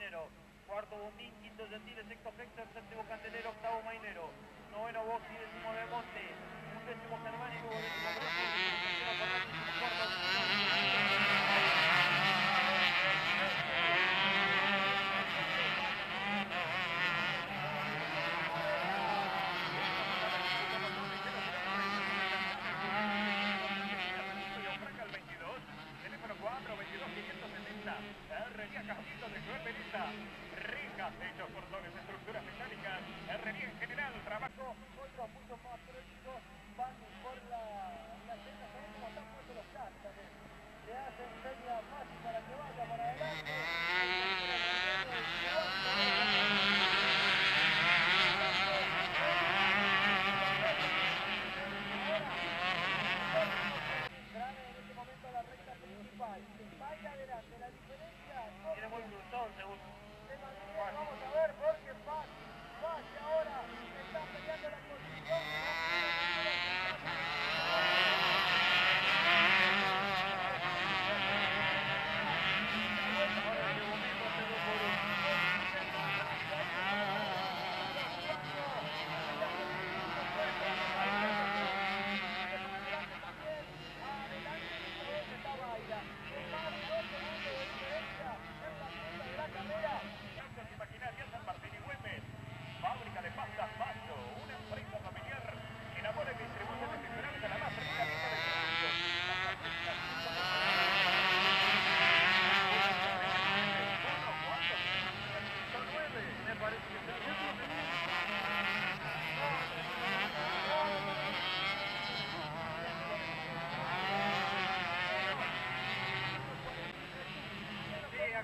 Mainero. Cuarto Bombín, quinto Gentile, sexto Hector, séptimo Candelero, octavo Mainero. Noveno Boxi, décimo Belmonte. Un décimo Germán y pista, ricas hechos cordones, estructuras metálicas, herrería en general, trabajo. Otros mucho más próximos van por la, la senda, como están puestos los cascos, que hacen media fácil para que vaya por adelante.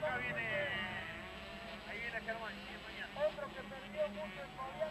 acá viene, ahí viene Germán. Otro que perdió mucho en